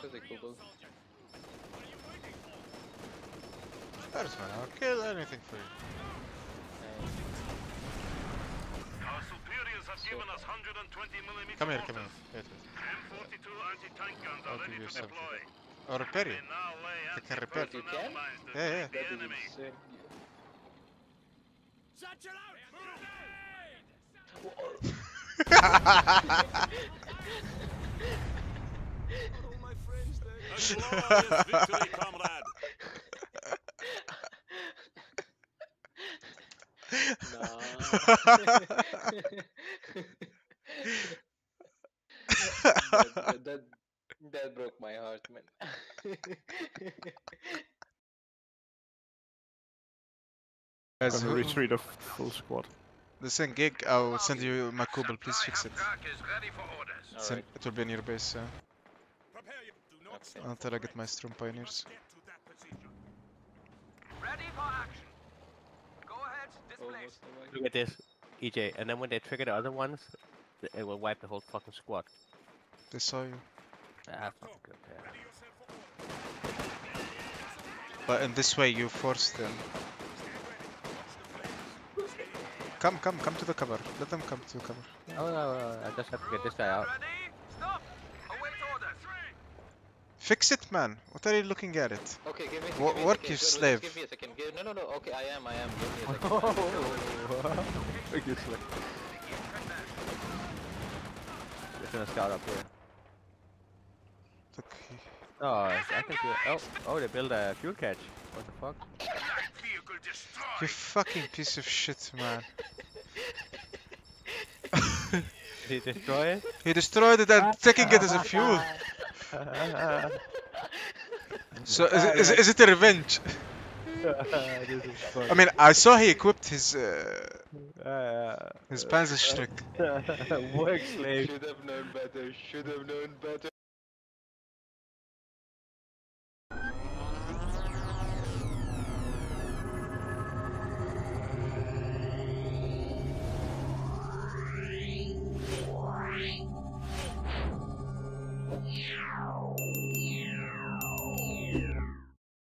Focus the Google. There's man, I'll kill anything for you. Our superiors have given us 120 millimeter Come here, come here. Wait, wait. M42 anti-tank guns I'll are ready to deploy. I'll repair They you. now lay I can repair. You anti-personnel can? Yeah, yeah. defeat the That is enemy. insane. A glorious victory, comrade. that, that, that, that broke my heart, man. Guys, Gonna retreat of full squad. listen, gig, I'll send you my Kubel, please fix it. is ready for orders. Send, it will be in your base, yeah. Prepare you. Do not Okay. Until I get my Storm Pioneers. Get to that position. Ready for action. Go ahead, displace. Look at this, EJ, and then when they trigger the other ones, it will wipe the whole fucking squad. They saw you. Ah, fucking good, yeah. Ready yourself for orders. But in this way, you force them. Come, come, come to the cover. Let them come to the cover. Oh, no, no, I just have to get this guy out. Ready? Fix it, man. What are you looking at it? Okay, give me. Wo- give me a work, you Just- just slave. Give me a second. Give, no, no, no. Okay, I am. I am. Give me a second. Oh. Just gonna scout up here. Look, Oh, I can see. Oh, oh, they built a fuel catch. What the fuck? That vehicle destroyed. you fucking piece of shit, man. Did he destroy it? He destroyed it and ah, taking it as a ah, fuel. Ah. So is, it- is, it- is it a revenge? this is fun. I mean, I saw he equipped his uh, Uh, his Panzerschreck. work slave. Should have known better. Should have known better.